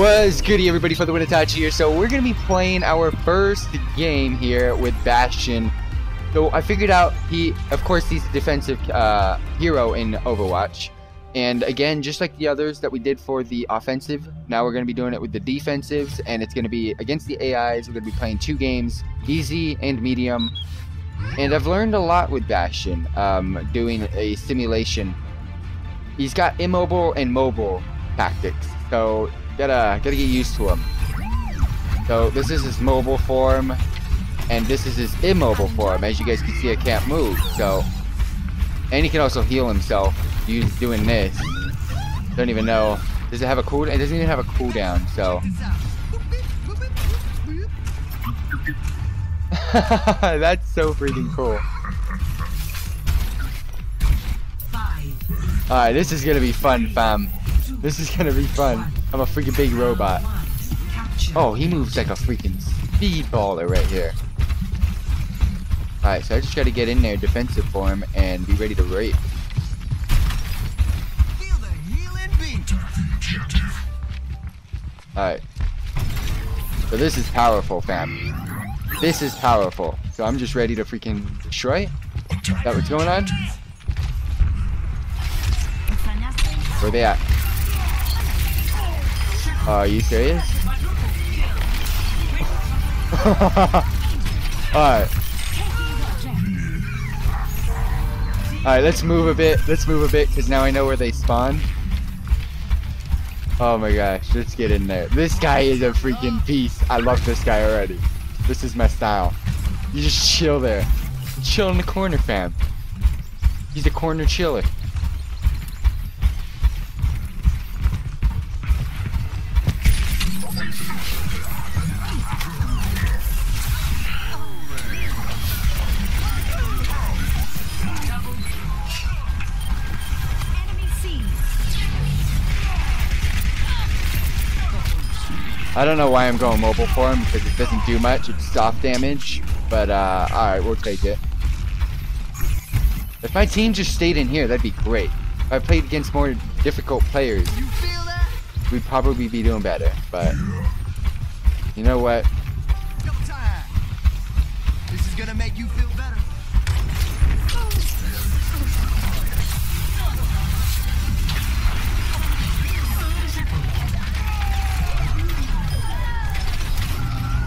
Was goody everybody for the Win Itachi here. So we're gonna be playing our first game here with Bastion. So I figured out he, of course, he's a defensive uh, hero in Overwatch. And again, just like the others that we did for the offensive, now we're going to be doing it with the defensives, and it's going to be against the AIs. We're going to be playing two games, easy and medium. And I've learned a lot with Bastion, um, doing a simulation. He's got immobile and mobile tactics, so gotta gotta get used to him. So this is his mobile form, and this is his immobile form. As you guys can see, I can't move. So, and he can also heal himself He's doing this. Don't even know. Does it have a cooldown? It doesn't even have a cooldown, so. That's so freaking cool. Alright, this is gonna be fun, fam. This is gonna be fun. I'm a freaking big robot. Oh, he moves like a freaking speedballer right here. Alright, so I just gotta get in there defensive form and be ready to rape. Alright. So this is powerful, fam. This is powerful. So I'm just ready to freaking destroy. Is that what's going on? Where they at? Uh, are you serious? Alright. Alright, let's move a bit. Let's move a bit, because now I know where they spawn. Oh my gosh, let's get in there. This guy is a freaking beast. I love this guy already. This is my style. You just chill there. Chill in the corner, fam. He's a corner chiller. I don't know why I'm going mobile for him because it doesn't do much. It's soft damage, but uh, all right, we'll take it. If my team just stayed in here, that'd be great. If I played against more difficult players, we'd probably be doing better. But you know what? This is gonna make you feel better.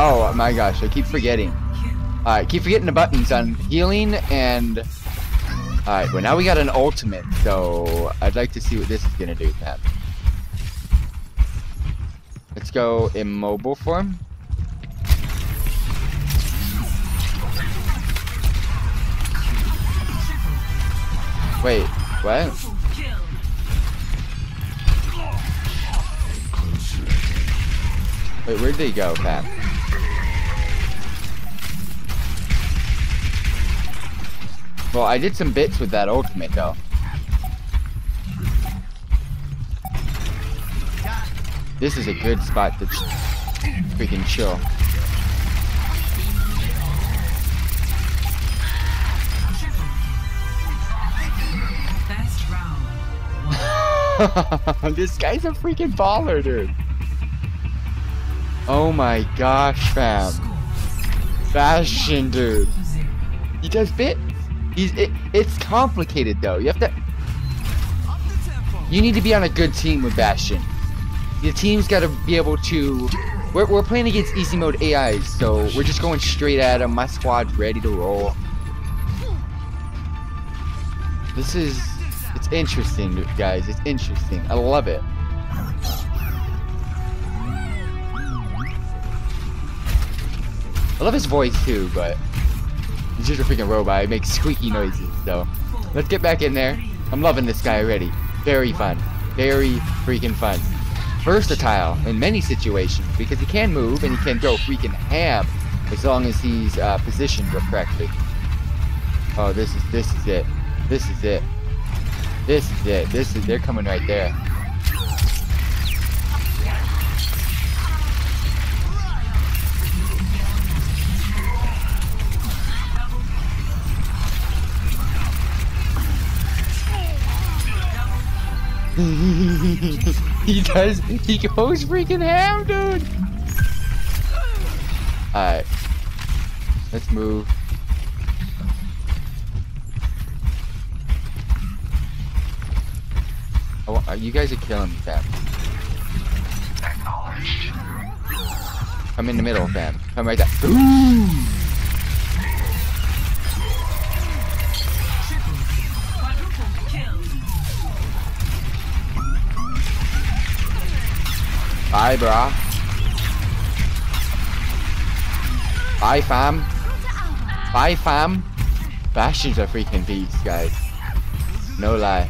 Oh my gosh, I keep forgetting. Alright, keep forgetting the buttons on healing and... Alright, well now we got an ultimate, so I'd like to see what this is gonna do, Pat. Let's go immobile form. Wait, what? Wait, where'd they go, Pat? Well, I did some bits with that ultimate, though. This is a good spot to freaking chill. this guy's a freaking baller, dude. Oh my gosh, fam. Bastion, dude. He does bits. It, it's complicated though. You have to You need to be on a good team with Bastion. The team's got to be able to we're, we're playing against easy mode AIs, so we're just going straight at them. My squad's ready to roll. This is it's interesting, guys. It's interesting. I love it. I love his voice too, but He's just a freaking robot. It makes squeaky noises. So let's get back in there. I'm loving this guy already. Very fun. Very freaking fun. Versatile in many situations because he can move and he can go freaking ham as long as he's uh, positioned correctly. Oh, this is this is it. This is it. This is it. This is they're coming right there. he does. He goes freaking ham, dude. Alright. Let's move. Oh, you guys are killing me, fam. I'm in the middle, fam. I'm right there. Ooh. Bye, brah. Bye, fam. Bye, fam. Bastion's a freaking beast, guys. No lie.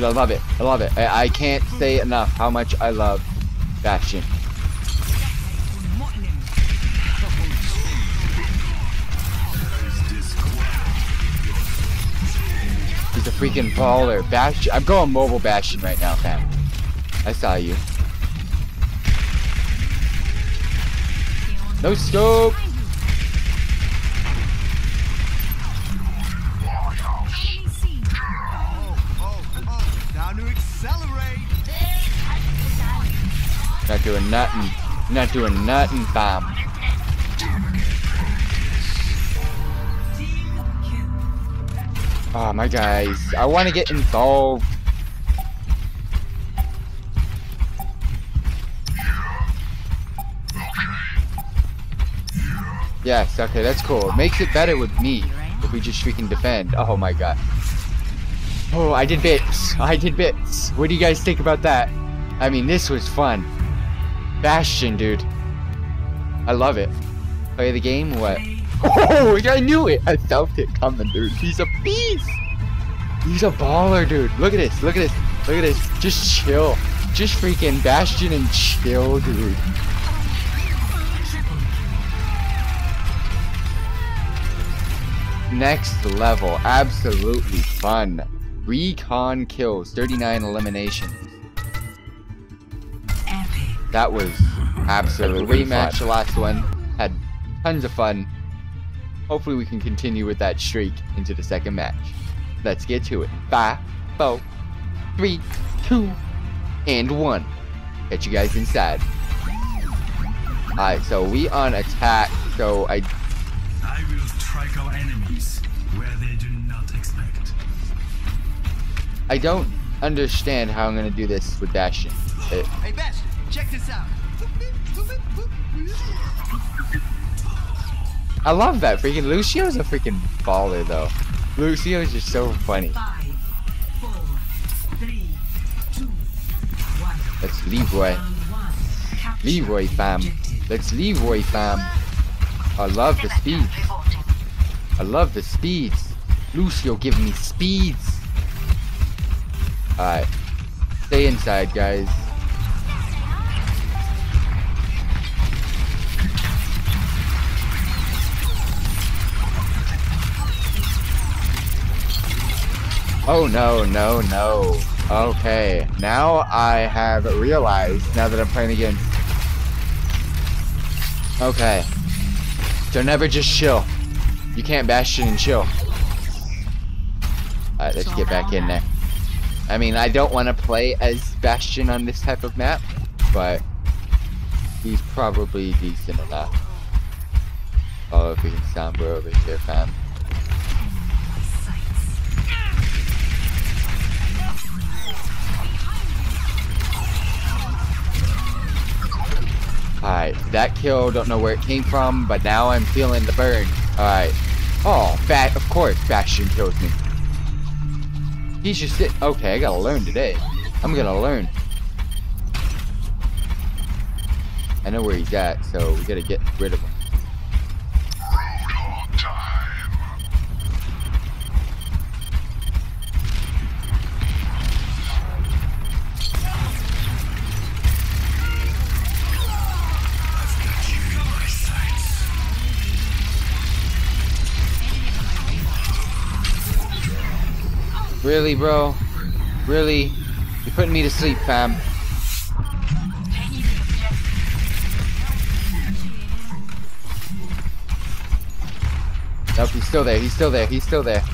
Dude, I love it. I love it. I, I can't say enough how much I love Bastion. He's a freaking baller. Bastion. I'm going mobile Bastion right now, fam. I saw you. No scope. Not doing nothing. Not doing nothing, fam. Oh my guys, I want to get involved. Yes, okay, that's cool. It makes it better with me if we just freaking defend. Oh my god. Oh, I did bits. I did bits. What do you guys think about that? I mean, this was fun. Bastion, dude. I love it. Play the game? What? Oh, I knew it! I felt it coming, dude. He's a beast! He's a baller, dude. Look at this. Look at this. Look at this. Just chill. Just freaking Bastion and chill, dude. Next level. Absolutely fun. Recon kills. 39 eliminations. That was absolutely rematch. The last one had tons of fun. Hopefully, we can continue with that streak into the second match. Let's get to it. Five, four, three, two, and one. Get you guys inside. Alright, so we on attack. So I. I will strike our enemies where they do not expect. I don't understand how I'm gonna do this with Bastion. It, Hey, Bastion, check this out. I love that freaking Lucio's a freaking baller though. Lucio's just so funny. Five, four, three, two, one. Let's Leroy. Round one. Capture Leroy fam. Let's Leroy fam. I love the speeds. I love the speeds. Lucio giving me speeds. Alright. Stay inside guys. Oh no, no, no. Okay, now I have realized, now that I'm playing against... Okay. So never just chill. You can't Bastion and chill. Alright, let's get back in there. I mean, I don't want to play as Bastion on this type of map, but he's probably decent enough. Oh, if we can Sombra over here, fam. Alright, that kill, don't know where it came from, but now I'm feeling the burn. Alright. Oh, fat, of course, Bastion kills me. He's just sit. Okay, I gotta learn today. I'm gonna learn. I know where he's at, so we gotta get rid of him. Really, bro? Really? You're putting me to sleep, fam. Nope, he's still there. He's still there. He's still there.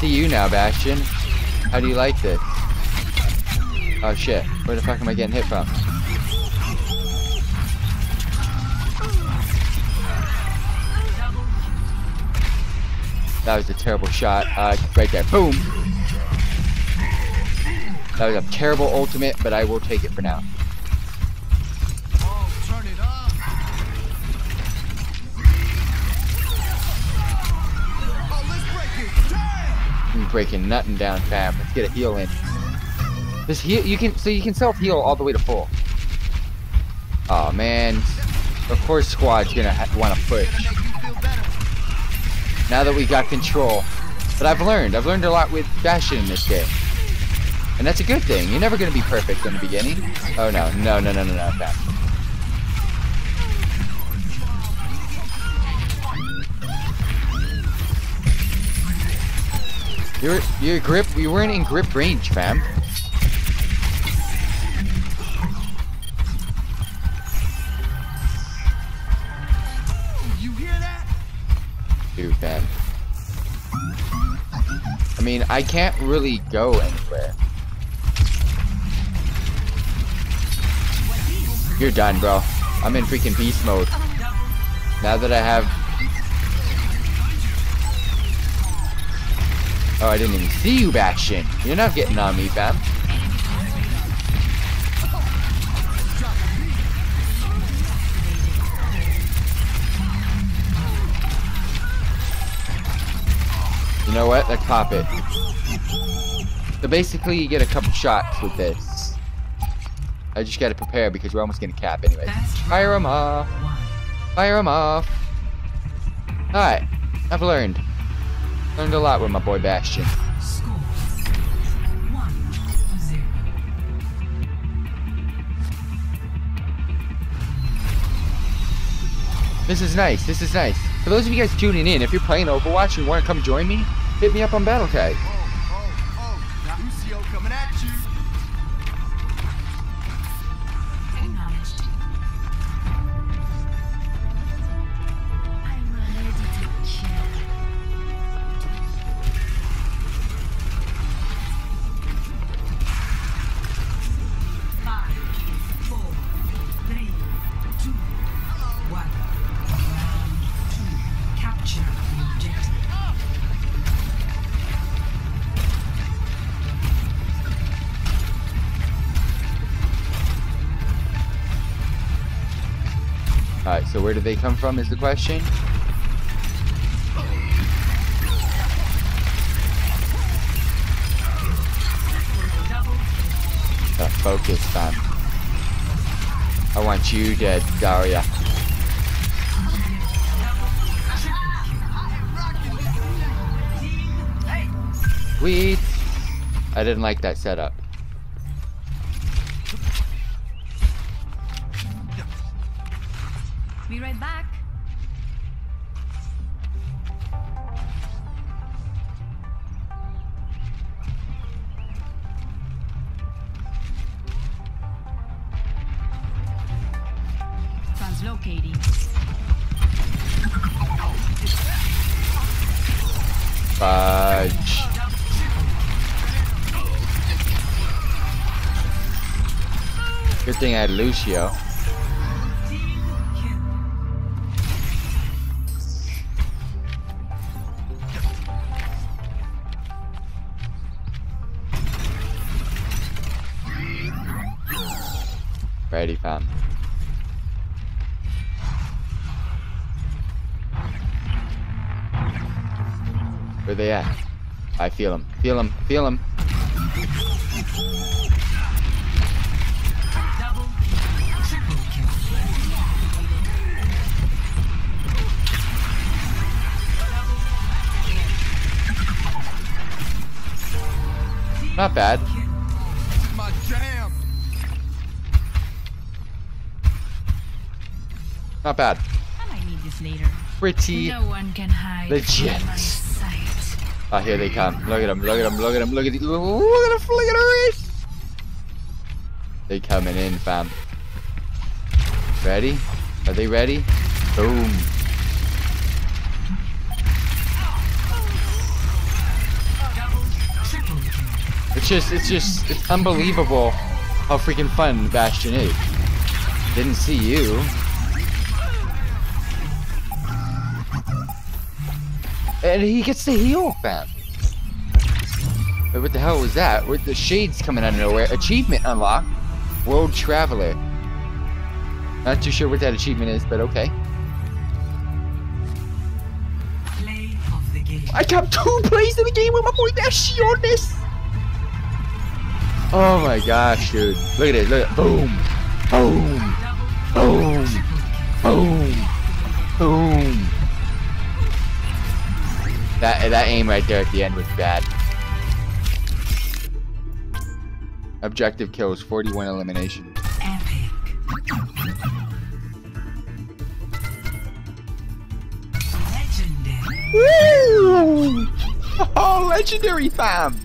See you now, Bastion. How do you like this? Oh shit. Where the fuck am I getting hit from? That was a terrible shot. Uh, right there. Boom! That was a terrible ultimate, but I will take it for now. Breaking nothing down, fam. Let's get a heal in. This heal, you can, so you can self heal all the way to full. Oh man, of course squad's gonna want to push. Now that we got control, but I've learned, I've learned a lot with Bastion in this game, and that's a good thing. You're never gonna be perfect in the beginning. Oh no, no, no, no, no, no, fam. You're, you're grip, you weren't in grip range, fam. You hear that? Dude, fam. I mean, I can't really go anywhere. You're done, bro. I'm in freaking beast mode. Now that I have... Oh, I didn't even see you, Bastion. You're not getting on me, fam. You know what? Let's pop it. So basically, you get a couple shots with this. I just gotta prepare because we're almost gonna cap anyway. Fire them off. Fire them off. Alright. I've learned. Learned a lot with my boy Bastion. This is nice. This is nice. For those of you guys tuning in, if you're playing Overwatch and want to come join me, hit me up on Battle so where do they come from is the question? Focus, fam. I want you dead, Daria. Sweet. I didn't like that setup. Be right back. Translocating. Fudge. Good thing I had Lucio. Fam. Where they at? I feel them. Feel them. Feel them. Not bad. Not bad. I might need this later. Pretty. No one can hide legit. sight. Oh, here they come. Look at them. Look at them. Look at them. Look at the. Look at them. Look at wrist. They coming in, fam. Ready? Are they ready? Boom. It's just, it's just, it's unbelievable how freaking fun Bastion is. Didn't see you. And he gets the heal, fam. Wait, what the hell was that? With the shades coming out of nowhere. Achievement unlocked. World Traveler. Not too sure what that achievement is, but okay. Play of the game. I got two plays in the game with my boy Bastionis. Oh my gosh, dude. Look at it. Look at. Boom. Boom. Boom. Boom. Boom. That that aim right there at the end was bad. Objective kills, 41 elimination. Epic. Legendary. Woo! Oh, legendary fam!